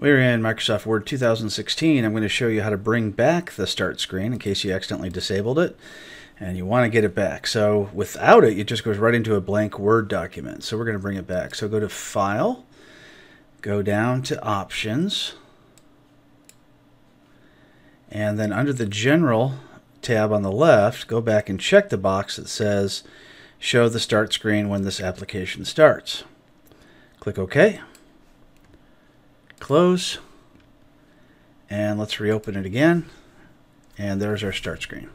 We're in Microsoft Word 2016. I'm going to show you how to bring back the start screen in case you accidentally disabled it and you want to get it back. So without it, it just goes right into a blank Word document. So we're going to bring it back. So go to File, go down to Options, and then under the General tab on the left, go back and check the box that says Show the start screen when this application starts. Click OK close, and let's reopen it again. And there's our start screen.